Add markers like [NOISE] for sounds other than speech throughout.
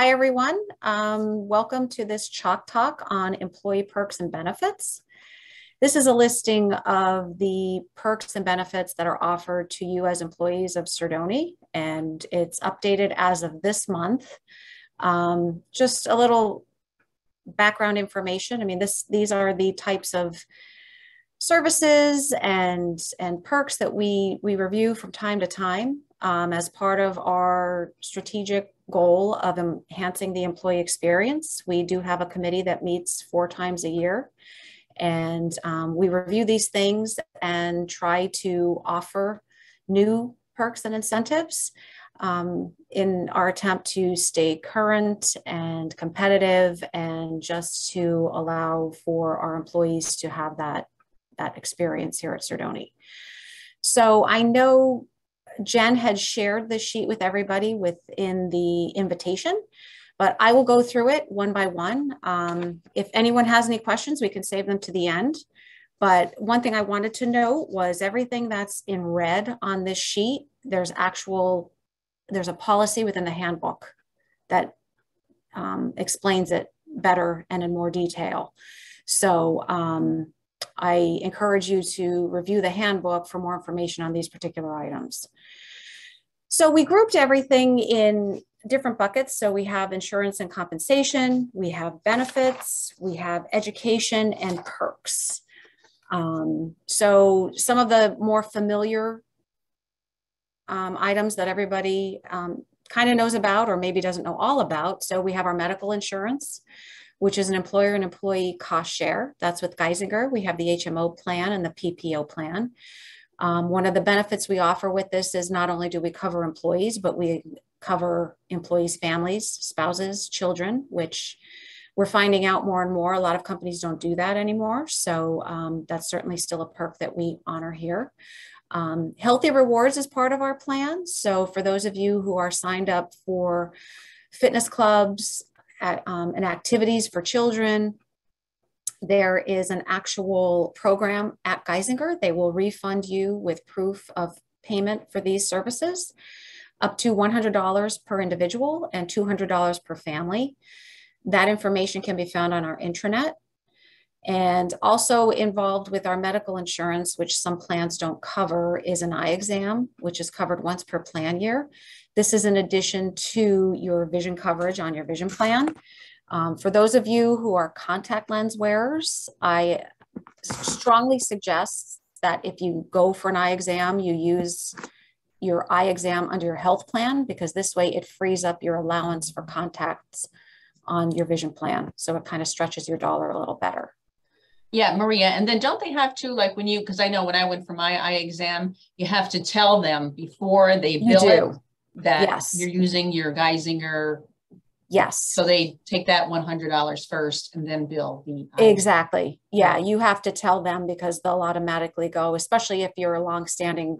Hi, everyone. Um, welcome to this Chalk Talk on employee perks and benefits. This is a listing of the perks and benefits that are offered to you as employees of Sordoni, and it's updated as of this month. Um, just a little background information. I mean, this these are the types of services and and perks that we we review from time to time um, as part of our strategic goal of enhancing the employee experience. We do have a committee that meets four times a year. And um, we review these things and try to offer new perks and incentives um, in our attempt to stay current and competitive and just to allow for our employees to have that, that experience here at Sordoni. So I know Jen had shared the sheet with everybody within the invitation, but I will go through it one by one. Um, if anyone has any questions, we can save them to the end. But one thing I wanted to note was everything that's in red on this sheet, there's actual, there's a policy within the handbook that um, explains it better and in more detail. So um, I encourage you to review the handbook for more information on these particular items. So we grouped everything in different buckets. So we have insurance and compensation, we have benefits, we have education and perks. Um, so some of the more familiar um, items that everybody um, kind of knows about or maybe doesn't know all about. So we have our medical insurance which is an employer and employee cost share. That's with Geisinger. We have the HMO plan and the PPO plan. Um, one of the benefits we offer with this is not only do we cover employees, but we cover employees' families, spouses, children, which we're finding out more and more. A lot of companies don't do that anymore. So um, that's certainly still a perk that we honor here. Um, healthy rewards is part of our plan. So for those of you who are signed up for fitness clubs, at, um, and activities for children. There is an actual program at Geisinger. They will refund you with proof of payment for these services, up to $100 per individual and $200 per family. That information can be found on our intranet and also involved with our medical insurance, which some plans don't cover, is an eye exam, which is covered once per plan year. This is in addition to your vision coverage on your vision plan. Um, for those of you who are contact lens wearers, I strongly suggest that if you go for an eye exam, you use your eye exam under your health plan because this way it frees up your allowance for contacts on your vision plan. So it kind of stretches your dollar a little better. Yeah, Maria. And then don't they have to, like when you, because I know when I went for my eye exam, you have to tell them before they bill it that yes. you're using your Geisinger. Yes. So they take that $100 first and then bill the. Exactly. Yeah. You have to tell them because they'll automatically go, especially if you're a long-standing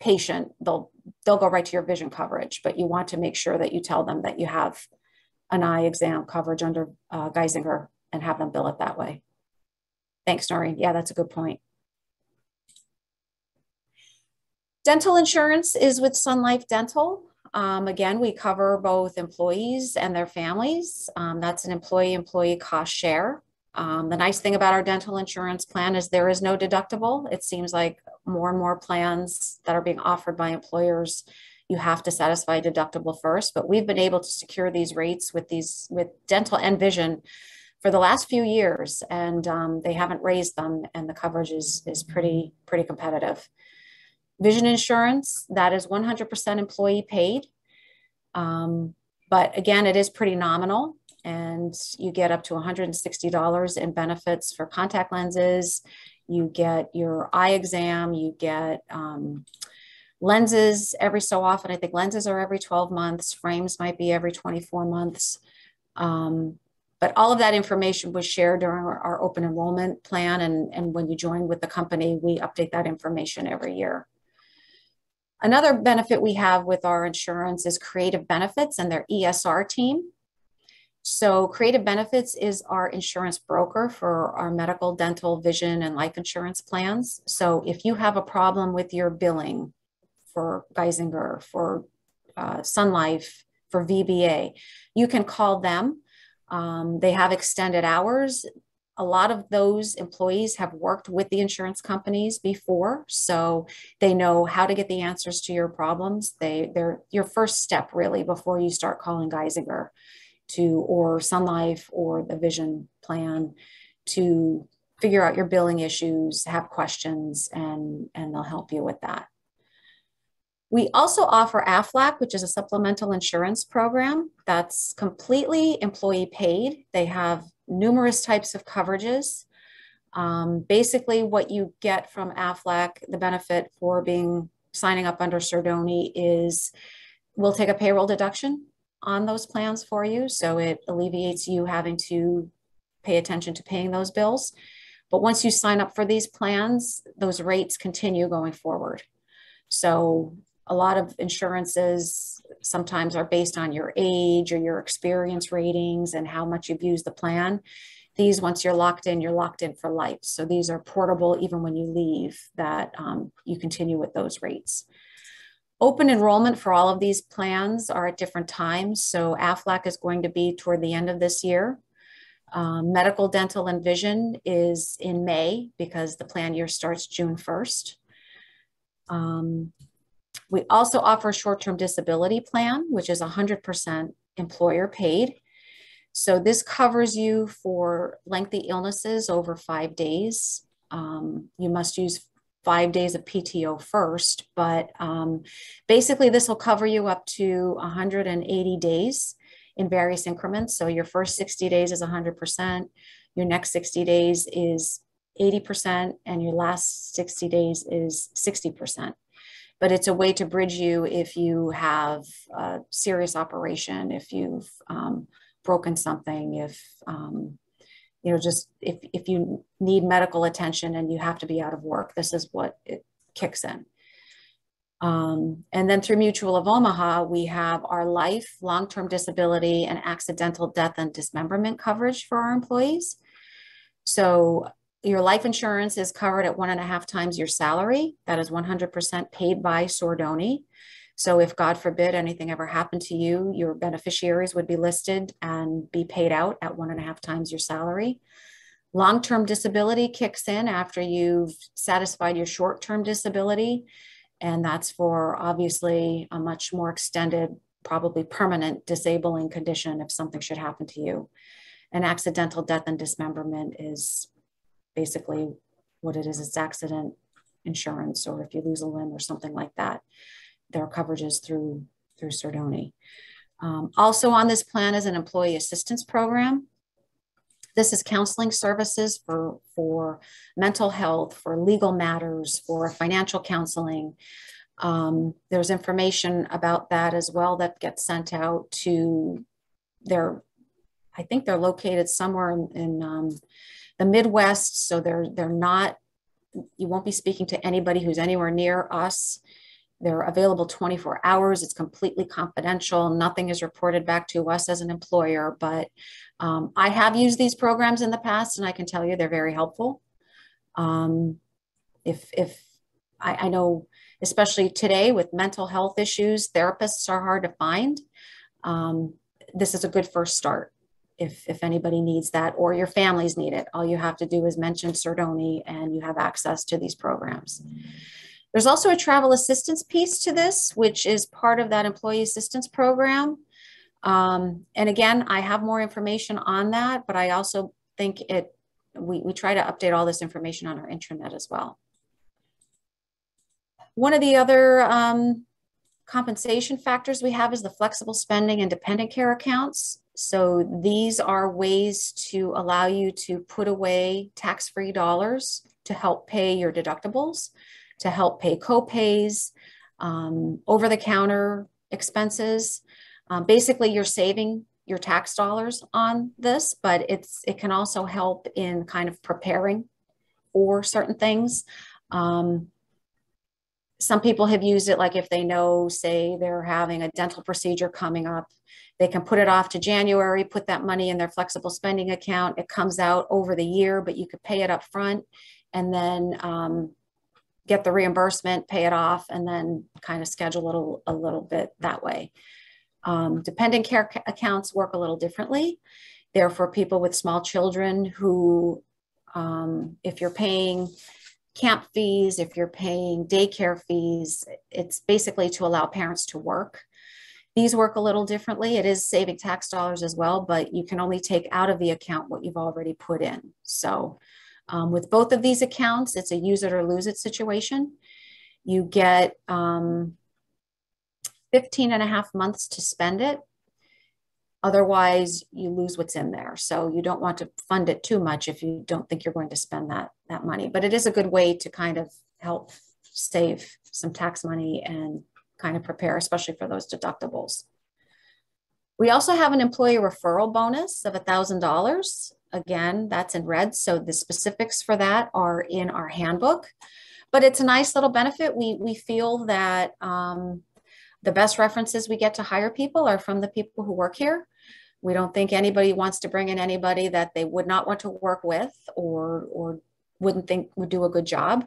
patient, they'll, they'll go right to your vision coverage, but you want to make sure that you tell them that you have an eye exam coverage under uh, Geisinger and have them bill it that way. Thanks, Noreen. Yeah, that's a good point. Dental insurance is with Sun Life Dental. Um, again, we cover both employees and their families. Um, that's an employee-employee cost share. Um, the nice thing about our dental insurance plan is there is no deductible. It seems like more and more plans that are being offered by employers, you have to satisfy deductible first. But we've been able to secure these rates with these with dental and vision for the last few years, and um, they haven't raised them, and the coverage is is pretty pretty competitive. Vision insurance that is 100% employee paid, um, but again, it is pretty nominal, and you get up to $160 in benefits for contact lenses. You get your eye exam. You get um, lenses every so often. I think lenses are every 12 months. Frames might be every 24 months. Um, but all of that information was shared during our, our open enrollment plan. And, and when you join with the company, we update that information every year. Another benefit we have with our insurance is Creative Benefits and their ESR team. So Creative Benefits is our insurance broker for our medical, dental, vision, and life insurance plans. So if you have a problem with your billing for Geisinger, for uh, Sun Life, for VBA. You can call them. Um, they have extended hours. A lot of those employees have worked with the insurance companies before, so they know how to get the answers to your problems. They, they're your first step really before you start calling Geisinger to or Sun Life or the Vision Plan to figure out your billing issues, have questions, and, and they'll help you with that. We also offer AFLAC, which is a supplemental insurance program that's completely employee paid. They have numerous types of coverages. Um, basically, what you get from AFLAC, the benefit for being signing up under Sordoni is we'll take a payroll deduction on those plans for you. So it alleviates you having to pay attention to paying those bills. But once you sign up for these plans, those rates continue going forward. So a lot of insurances sometimes are based on your age or your experience ratings and how much you've used the plan. These, once you're locked in, you're locked in for life. So these are portable even when you leave that um, you continue with those rates. Open enrollment for all of these plans are at different times. So AFLAC is going to be toward the end of this year. Um, medical, dental, and vision is in May because the plan year starts June 1st. Um, we also offer a short-term disability plan, which is 100% employer paid. So this covers you for lengthy illnesses over five days. Um, you must use five days of PTO first, but um, basically this will cover you up to 180 days in various increments. So your first 60 days is 100%, your next 60 days is 80%, and your last 60 days is 60%. But it's a way to bridge you if you have a serious operation, if you've um, broken something, if um, you know, just if, if you need medical attention and you have to be out of work, this is what it kicks in. Um, and then through Mutual of Omaha, we have our life, long-term disability, and accidental death and dismemberment coverage for our employees. So your life insurance is covered at one and a half times your salary. That is 100% paid by Sordoni. So if God forbid anything ever happened to you, your beneficiaries would be listed and be paid out at one and a half times your salary. Long-term disability kicks in after you've satisfied your short-term disability and that's for obviously a much more extended, probably permanent disabling condition if something should happen to you. An accidental death and dismemberment is basically what it is. It's accident insurance, or if you lose a limb or something like that, there are coverages through, through Sordoni. Um, also on this plan is an employee assistance program. This is counseling services for, for mental health, for legal matters, for financial counseling. Um, there's information about that as well that gets sent out to their, I think they're located somewhere in, in um, the Midwest. So they're, they're not, you won't be speaking to anybody who's anywhere near us. They're available 24 hours. It's completely confidential. Nothing is reported back to us as an employer, but um, I have used these programs in the past and I can tell you they're very helpful. Um, if, if I, I, know, especially today with mental health issues, therapists are hard to find. Um, this is a good first start if, if anybody needs that or your families need it. All you have to do is mention Sordoni and you have access to these programs. There's also a travel assistance piece to this, which is part of that employee assistance program. Um, and again, I have more information on that, but I also think it, we, we try to update all this information on our intranet as well. One of the other um, compensation factors we have is the flexible spending and dependent care accounts. So these are ways to allow you to put away tax-free dollars to help pay your deductibles to help pay co-pays, um, over-the-counter expenses. Um, basically, you're saving your tax dollars on this, but it's it can also help in kind of preparing for certain things. Um, some people have used it like if they know, say, they're having a dental procedure coming up, they can put it off to January, put that money in their flexible spending account. It comes out over the year, but you could pay it up front and then um, get the reimbursement, pay it off, and then kind of schedule it a, a little bit that way. Um, dependent care accounts work a little differently. They're for people with small children who, um, if you're paying camp fees, if you're paying daycare fees, it's basically to allow parents to work. These work a little differently. It is saving tax dollars as well, but you can only take out of the account what you've already put in. So um, with both of these accounts, it's a use it or lose it situation. You get um, 15 and a half months to spend it. Otherwise, you lose what's in there. So you don't want to fund it too much if you don't think you're going to spend that, that money. But it is a good way to kind of help save some tax money and kind of prepare, especially for those deductibles. We also have an employee referral bonus of $1,000. Again, that's in red. So the specifics for that are in our handbook. But it's a nice little benefit. We, we feel that um, the best references we get to hire people are from the people who work here. We don't think anybody wants to bring in anybody that they would not want to work with or, or wouldn't think would do a good job.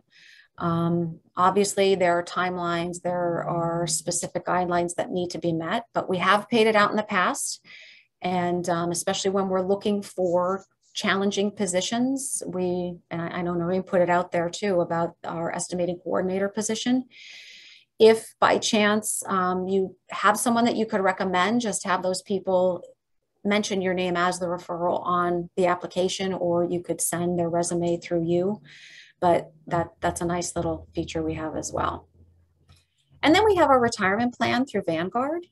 Um, obviously, there are timelines, there are specific guidelines that need to be met, but we have paid it out in the past. And um, especially when we're looking for challenging positions, we, and I, I know Noreen put it out there too about our estimating coordinator position if by chance um, you have someone that you could recommend, just have those people mention your name as the referral on the application, or you could send their resume through you. But that, that's a nice little feature we have as well. And then we have our retirement plan through Vanguard.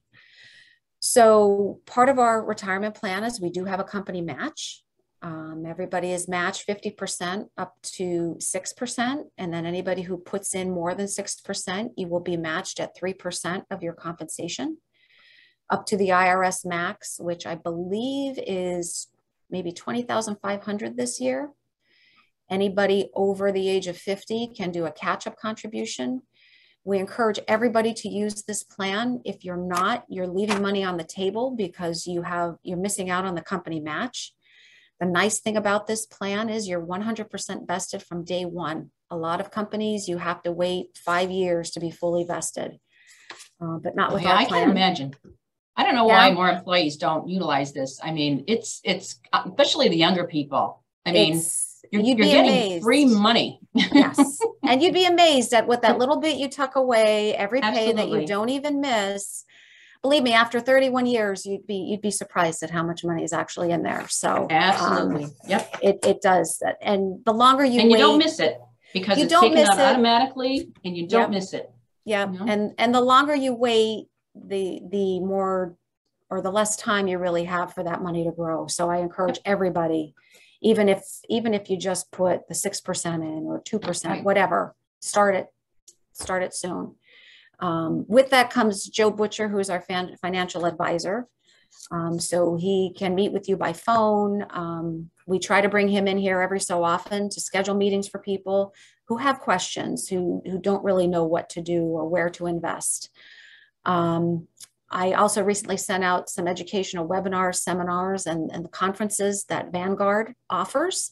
So part of our retirement plan is we do have a company match. Um, everybody is matched 50% up to 6%. And then anybody who puts in more than 6%, you will be matched at 3% of your compensation up to the IRS max, which I believe is maybe 20,500 this year. Anybody over the age of 50 can do a catch-up contribution. We encourage everybody to use this plan. If you're not, you're leaving money on the table because you have you're missing out on the company match. The nice thing about this plan is you're 100% vested from day one. A lot of companies, you have to wait five years to be fully vested, uh, but not with yeah, I plan. can imagine. I don't know yeah. why more employees don't utilize this. I mean, it's it's especially the younger people. I mean, it's, you're, you're getting amazed. free money. yes, [LAUGHS] and you'd be amazed at what that little bit you tuck away every pay that you don't even miss believe me, after 31 years, you'd be you'd be surprised at how much money is actually in there. So absolutely, um, yep, it it does. And the longer you and wait, you don't miss it because you it's don't taken out it. automatically, and you don't yep. miss it. Yeah, you know? and and the longer you wait, the the more or the less time you really have for that money to grow. So I encourage yep. everybody, even if even if you just put the six percent in or two percent, right. whatever, start it, start it soon. Um, with that comes Joe Butcher, who is our fan, financial advisor. Um, so he can meet with you by phone. Um, we try to bring him in here every so often to schedule meetings for people who have questions, who, who don't really know what to do or where to invest. Um, I also recently sent out some educational webinars, seminars, and, and the conferences that Vanguard offers.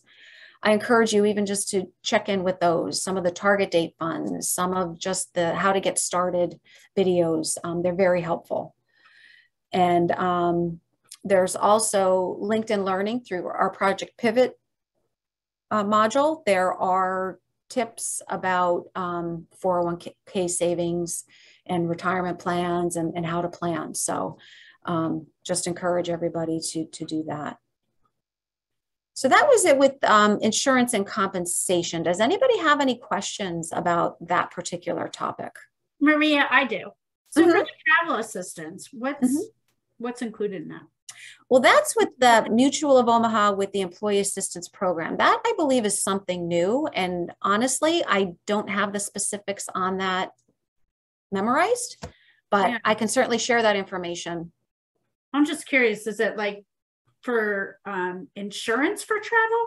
I encourage you even just to check in with those, some of the target date funds, some of just the how to get started videos. Um, they're very helpful. And um, there's also LinkedIn Learning through our Project Pivot uh, module. There are tips about um, 401k savings and retirement plans and, and how to plan. So um, just encourage everybody to, to do that. So that was it with um, insurance and compensation. Does anybody have any questions about that particular topic? Maria, I do. So mm-hmm. for the travel assistance, what's mm-hmm. what's included in that? Well, that's with the Mutual of Omaha with the Employee Assistance Program. That I believe is something new. And honestly, I don't have the specifics on that memorized, but yeah. I can certainly share that information. I'm just curious, is it like for um, insurance for travel?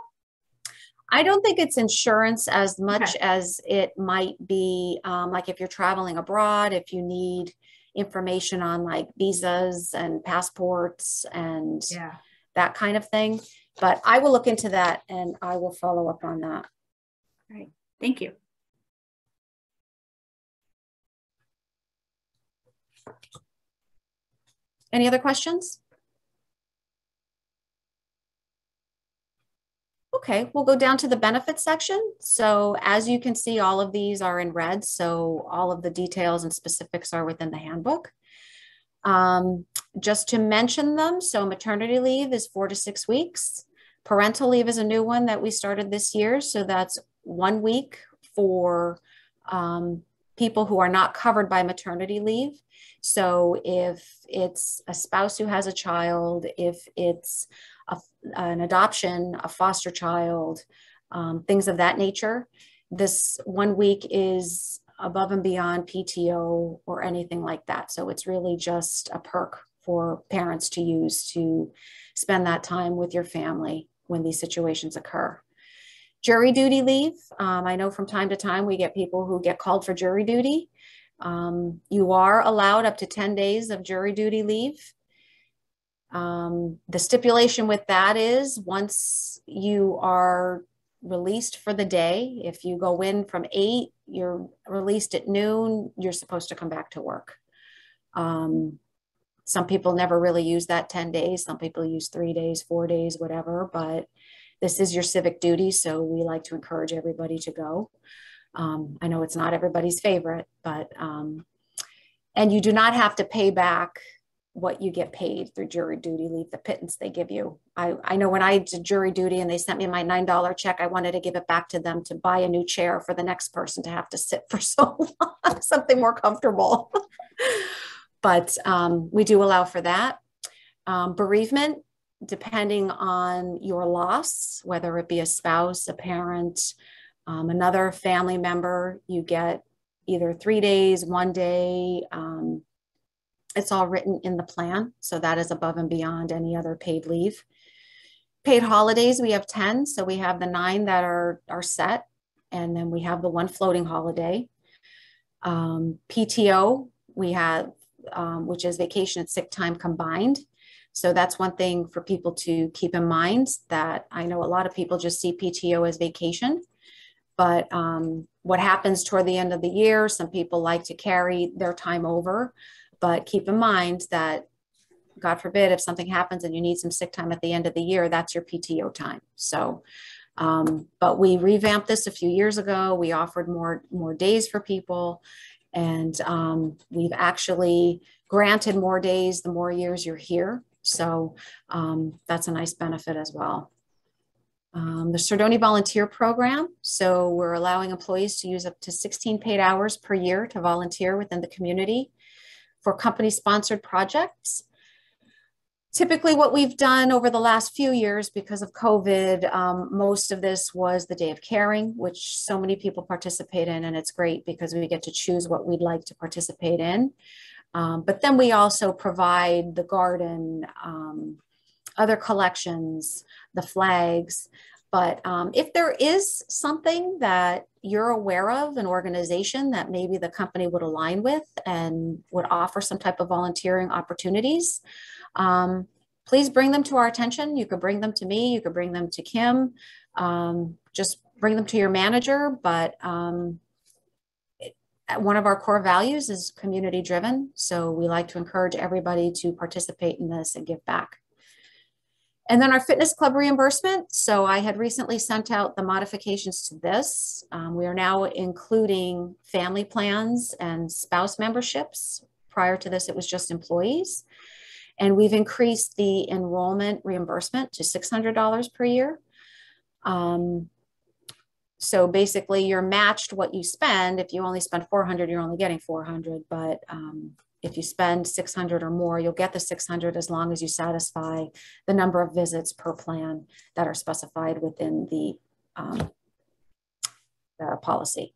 I don't think it's insurance as much okay. as it might be um, like if you're traveling abroad, if you need information on like visas and passports and yeah. that kind of thing. But I will look into that and I will follow up on that. All right. Thank you. Any other questions? Okay, we'll go down to the benefits section. So as you can see, all of these are in red. So all of the details and specifics are within the handbook. Um, just to mention them, so maternity leave is four to six weeks. Parental leave is a new one that we started this year. So that's one week for um, people who are not covered by maternity leave. So if it's a spouse who has a child, if it's a, an adoption, a foster child, um, things of that nature, this one week is above and beyond PTO or anything like that. So it's really just a perk for parents to use to spend that time with your family when these situations occur. Jury duty leave. Um, I know from time to time we get people who get called for jury duty. Um, you are allowed up to 10 days of jury duty leave. Um, the stipulation with that is once you are released for the day, if you go in from eight, you're released at noon, you're supposed to come back to work. Um, some people never really use that 10 days. Some people use three days, four days, whatever, but this is your civic duty. So we like to encourage everybody to go. Um, I know it's not everybody's favorite, but, um, and you do not have to pay back what you get paid through jury duty leave, the pittance they give you. I, I know when I did jury duty and they sent me my $9 check, I wanted to give it back to them to buy a new chair for the next person to have to sit for [LAUGHS] so long, something more comfortable. [LAUGHS] but um, we do allow for that. Um, bereavement, depending on your loss, whether it be a spouse, a parent, um, another family member, you get either three days, one day. Um, it's all written in the plan. So that is above and beyond any other paid leave. Paid holidays, we have 10. So we have the nine that are, are set, and then we have the one floating holiday. Um, PTO, we have, um, which is vacation and sick time combined. So that's one thing for people to keep in mind that I know a lot of people just see PTO as vacation. But um, what happens toward the end of the year, some people like to carry their time over. But keep in mind that, God forbid, if something happens and you need some sick time at the end of the year, that's your PTO time. So, um, but we revamped this a few years ago. We offered more more days for people, and um, we've actually granted more days the more years you're here. So um, that's a nice benefit as well. Um, the Sordoni Volunteer Program. So we're allowing employees to use up to 16 paid hours per year to volunteer within the community for company sponsored projects. Typically, what we've done over the last few years because of COVID, um, most of this was the Day of Caring, which so many people participate in, and it's great because we get to choose what we'd like to participate in. Um, but then we also provide the garden, um, other collections, the flags. But um, if there is something that you're aware of, an organization that maybe the company would align with and would offer some type of volunteering opportunities, um, please bring them to our attention. You could bring them to me, you could bring them to Kim, um, just bring them to your manager. But um, it, one of our core values is community driven. So we like to encourage everybody to participate in this and give back. And then our fitness club reimbursement. So I had recently sent out the modifications to this. Um, we are now including family plans and spouse memberships. Prior to this, it was just employees. And we've increased the enrollment reimbursement to $600 per year. Um, so basically you're matched what you spend. If you only spend 400, you're only getting 400, but um, if you spend 600 or more, you'll get the 600 as long as you satisfy the number of visits per plan that are specified within the, um, the policy.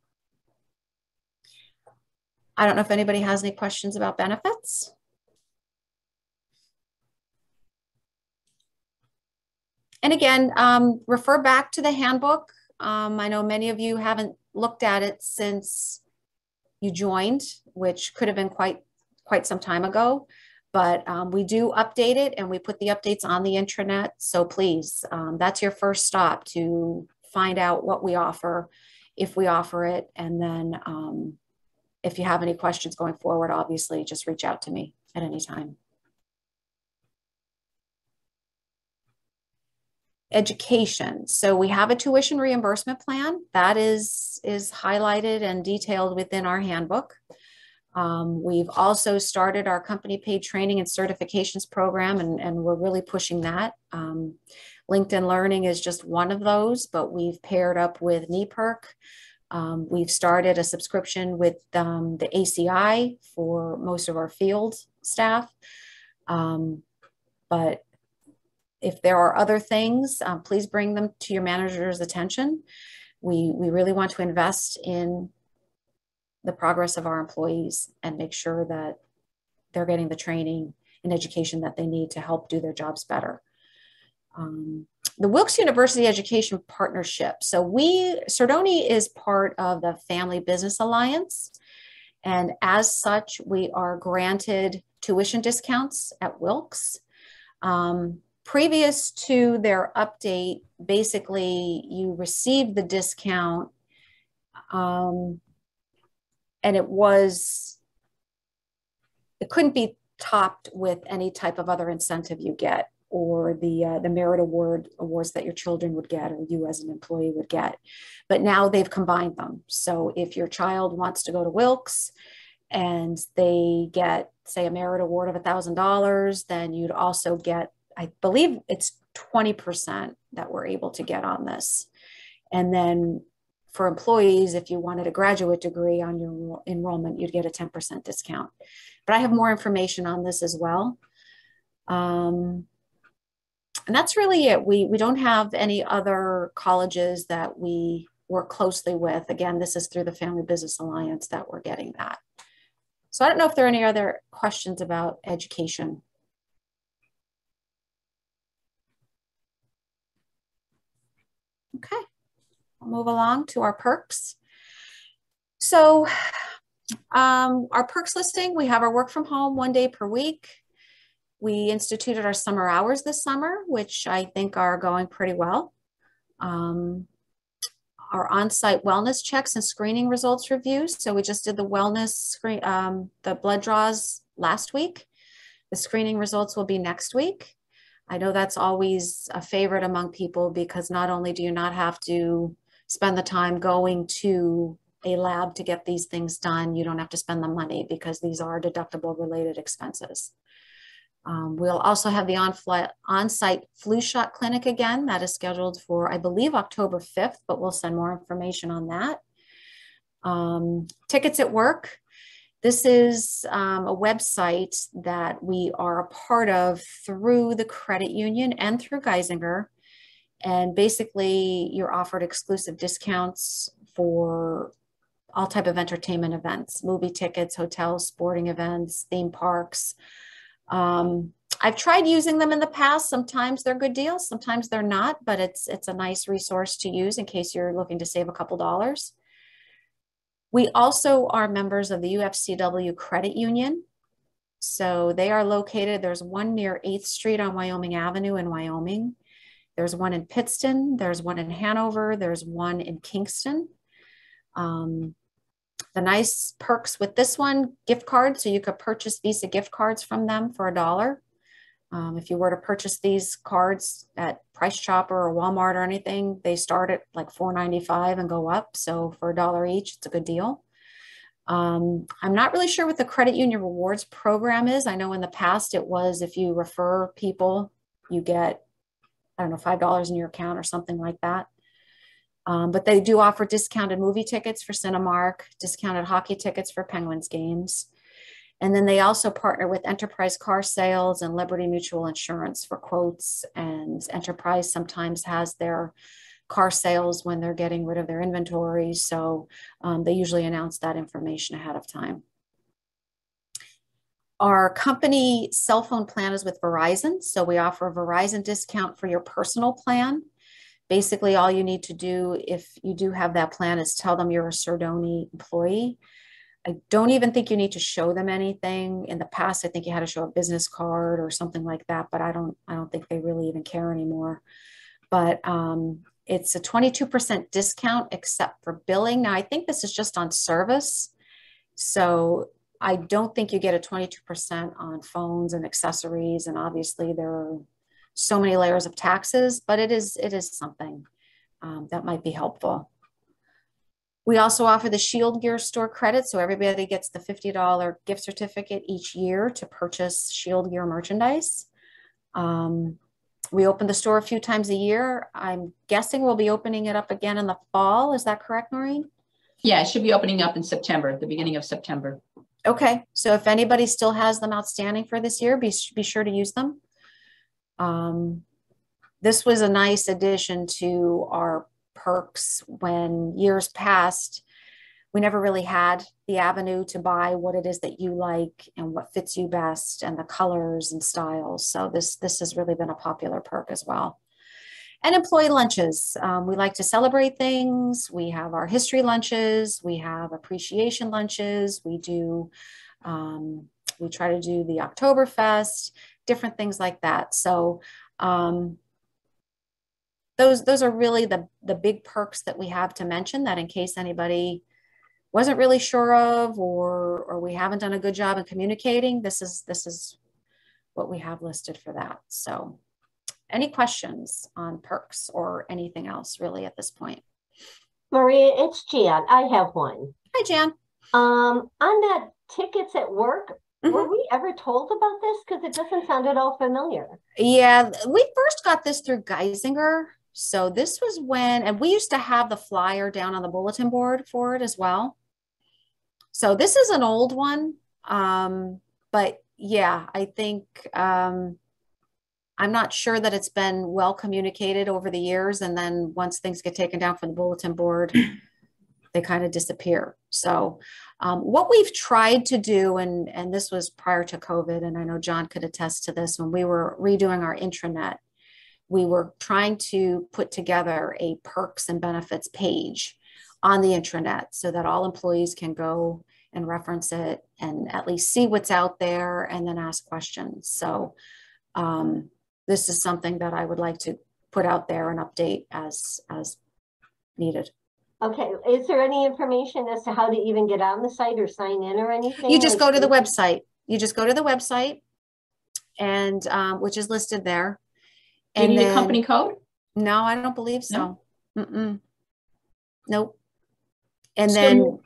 I don't know if anybody has any questions about benefits. And again, um, refer back to the handbook. Um, I know many of you haven't looked at it since you joined, which could have been quite quite some time ago, but um, we do update it and we put the updates on the intranet. So please, um, that's your first stop to find out what we offer, if we offer it. And then um, if you have any questions going forward, obviously just reach out to me at any time. education. So we have a tuition reimbursement plan that is, is highlighted and detailed within our handbook. Um, we've also started our company paid training and certifications program, and, and we're really pushing that. Um, LinkedIn Learning is just one of those, but we've paired up with NEPIRC. Um, we've started a subscription with um, the ACI for most of our field staff. Um, but if there are other things, um, please bring them to your manager's attention. We, we really want to invest in the progress of our employees and make sure that they're getting the training and education that they need to help do their jobs better. Um, the Wilkes University Education Partnership. So we, Sordoni is part of the Family Business Alliance. And as such, we are granted tuition discounts at Wilkes. Um, previous to their update, basically you received the discount um, and it was it couldn't be topped with any type of other incentive you get or the uh, the merit award awards that your children would get or you as an employee would get. But now they've combined them. So if your child wants to go to wilkes and they get say a merit award of $1000 then you'd also get i believe it's 20% that we're able to get on this. And then for employees, if you wanted a graduate degree on your enrollment, you'd get a 10% discount. But I have more information on this as well. Um, and that's really it. We, we don't have any other colleges that we work closely with. Again, this is through the Family Business Alliance that we're getting that. So I don't know if there are any other questions about education. Okay move along to our perks. So um, our perks listing, we have our work from home one day per week. We instituted our summer hours this summer, which I think are going pretty well. Um, our on-site wellness checks and screening results reviews. So we just did the wellness screen, um, the blood draws last week. The screening results will be next week. I know that's always a favorite among people because not only do you not have to spend the time going to a lab to get these things done. You don't have to spend the money because these are deductible related expenses. Um, we'll also have the on-site flu shot clinic again. That is scheduled for, I believe, October 5th, but we'll send more information on that. Um, tickets at work. This is um, a website that we are a part of through the credit union and through Geisinger. And basically you're offered exclusive discounts for all type of entertainment events, movie tickets, hotels, sporting events, theme parks. Um, I've tried using them in the past. Sometimes they're good deals, sometimes they're not, but it's it's a nice resource to use in case you're looking to save a couple dollars. We also are members of the UFCW Credit Union. So they are located, there's one near 8th Street on Wyoming Avenue in Wyoming. There's one in Pittston, there's one in Hanover, there's one in Kingston. Um, the nice perks with this one, gift cards. So you could purchase Visa gift cards from them for a dollar. Um, if you were to purchase these cards at Price Chopper or Walmart or anything, they start at like $4.95 and go up. So for a dollar each, it's a good deal. Um, I'm not really sure what the credit union rewards program is. I know in the past it was if you refer people, you get I don't know, $5 in your account or something like that. Um, but they do offer discounted movie tickets for Cinemark, discounted hockey tickets for Penguins games. And then they also partner with Enterprise Car Sales and Liberty Mutual Insurance for quotes. And Enterprise sometimes has their car sales when they're getting rid of their inventory. So um, they usually announce that information ahead of time. Our company cell phone plan is with Verizon. So we offer a Verizon discount for your personal plan. Basically, all you need to do if you do have that plan is tell them you're a Sordoni employee. I don't even think you need to show them anything. In the past, I think you had to show a business card or something like that, but I don't I don't think they really even care anymore. But um, it's a 22% discount except for billing. Now, I think this is just on service. So I don't think you get a 22% on phones and accessories. And obviously there are so many layers of taxes, but it is it is something um, that might be helpful. We also offer the Shield Gear store credit, so everybody gets the $50 gift certificate each year to purchase Shield Gear merchandise. Um, we open the store a few times a year. I'm guessing we'll be opening it up again in the fall. Is that correct, Noreen? Yeah, it should be opening up in September, the beginning of September. Okay, so if anybody still has them outstanding for this year, be, be sure to use them. Um, this was a nice addition to our perks when years past we never really had the avenue to buy what it is that you like and what fits you best and the colors and styles. So this this has really been a popular perk as well and employee lunches. Um, we like to celebrate things. We have our history lunches. We have appreciation lunches. We do um, we try to do the oktoberfest different things like that. So um, those those are really the the big perks that we have to mention that in case anybody wasn't really sure of or or we haven't done a good job in communicating this is this is what we have listed for that. So any questions on perks or anything else really at this point maria it's jan i have one hi jan um on that tickets at work Mm-hmm. Were we ever told about this? Because it doesn't sound at all familiar. Yeah, we first got this through Geisinger. So this was when, and we used to have the flyer down on the bulletin board for it as well. So this is an old one. Um, but yeah, I think um, I'm not sure that it's been well communicated over the years. And then once things get taken down from the bulletin board, [CLEARS THROAT] they kind of disappear. So um, what we've tried to do, and, and this was prior to COVID, and I know John could attest to this when we were redoing our intranet, we were trying to put together a perks and benefits page on the intranet so that all employees can go and reference it and at least see what's out there and then ask questions. So um, this is something that I would like to put out there and update as as needed. Okay, is there any information as to how to even get on the site or sign in or anything? You just like, go to the website. You just go to the website and um, which is listed there do you need then, a company code? No, I don't believe so. No? Mm-mm. Nope. And so then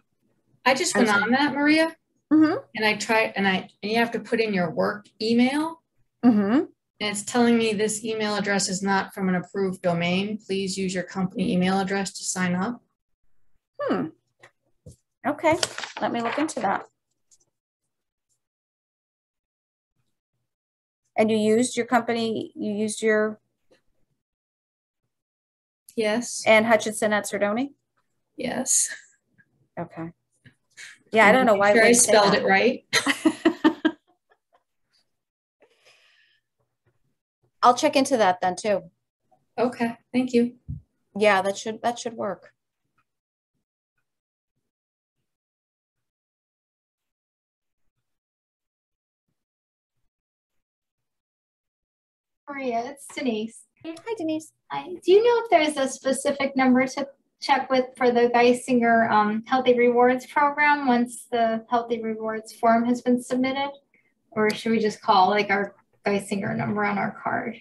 I just went on that, Maria, mm-hmm. and I tried, and I and you have to put in your work email. Mm-hmm. And it's telling me this email address is not from an approved domain. Please use your company email address to sign up. Hmm. Okay, let me look into that. And you used your company, you used your Yes. Ann Hutchinson at Sordoni? Yes. Okay. Yeah, I don't know why sure I spelled it right. [LAUGHS] I'll check into that then too. Okay, thank you. Yeah, that should that should work. Maria, it's Denise. Hi, Denise. Hi. Do you know if there's a specific number to check with for the Geisinger um, Healthy Rewards program once the Healthy Rewards form has been submitted? Or should we just call like our Geisinger number on our card?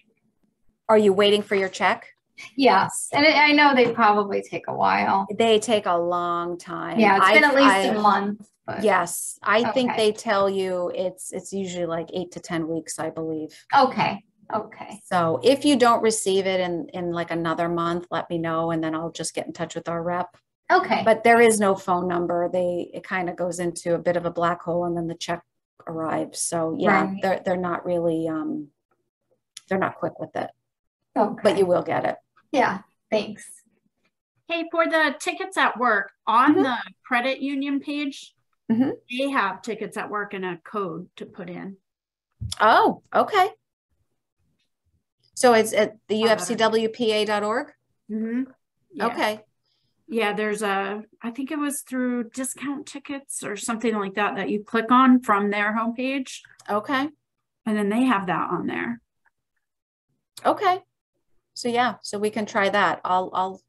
Are you waiting for your check? Yes. And I know they probably take a while. They take a long time. Yeah, it's been at least I've, a month. But. Yes, I okay. think they tell you it's it's usually like eight to ten weeks, I believe. Okay. Okay. So if you don't receive it in in like another month, let me know and then I'll just get in touch with our rep. Okay. But there is no phone number. They it kind of goes into a bit of a black hole and then the check arrives. So yeah, right. they're they're not really um they're not quick with it. Okay. But you will get it. Yeah. Thanks. Hey, for the tickets at work on mm-hmm. the credit union page, mm-hmm. they have tickets at work and a code to put in. Oh, okay. So it's at the ufcwpa.org? Mm-hmm. Yeah. Okay. Yeah, there's a, I think it was through discount tickets or something like that that you click on from their homepage. Okay. And then they have that on there. Okay. So yeah, so we can try that. I'll, I'll.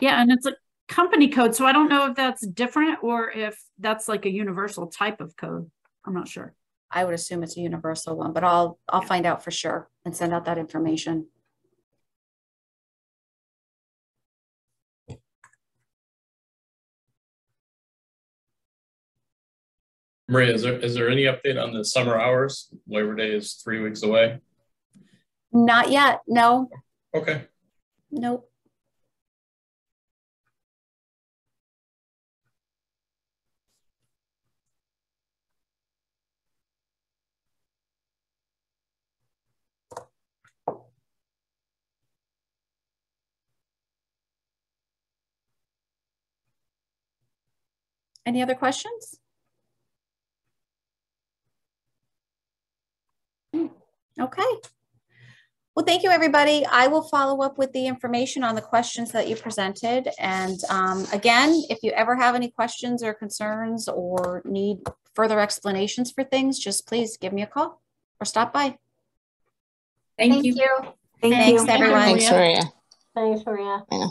Yeah, and it's a company code. So I don't know if that's different or if that's like a universal type of code. I'm not sure. I would assume it's a universal one, but I'll, I'll find out for sure and send out that information. Maria, is there is there any update on the summer hours? Labor Day is three weeks away. Not yet. No. Okay. Nope. Any other questions? Okay. Well, thank you, everybody. I will follow up with the information on the questions that you presented. And um, again, if you ever have any questions or concerns or need further explanations for things, just please give me a call or stop by. Thank, Thank you. you. Thanks, everyone. Thanks, Maria. Thanks, Maria. Yeah.